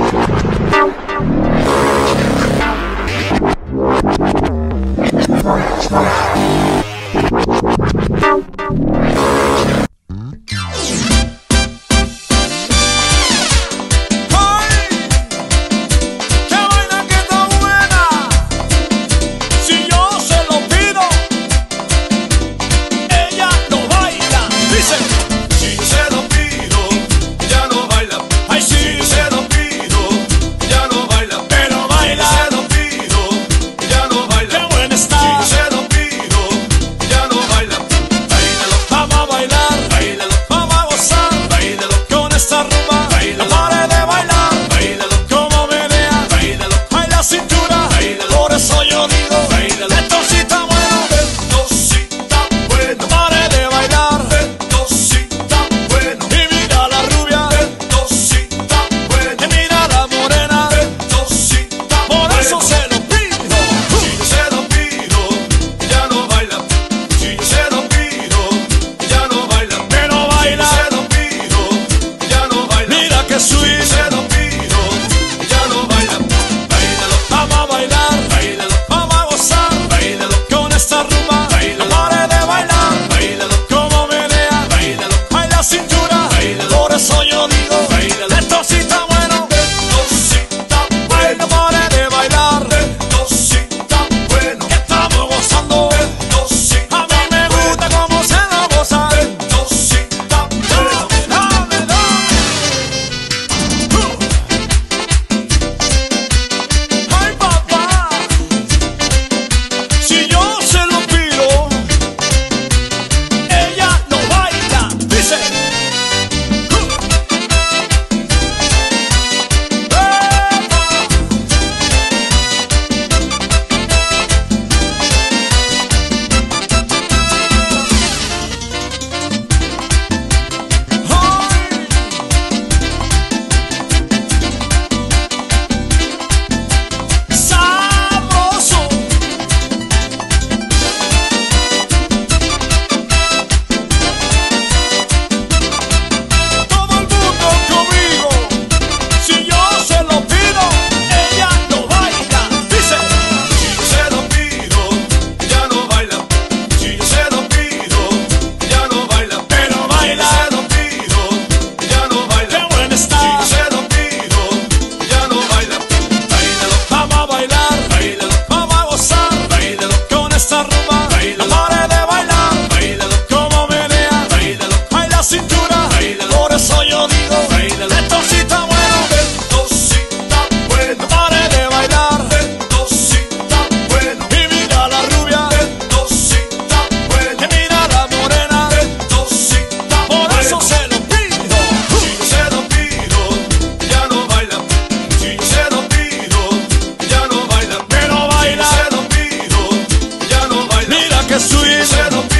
Ow, ow, ow. suíte. que su hija no é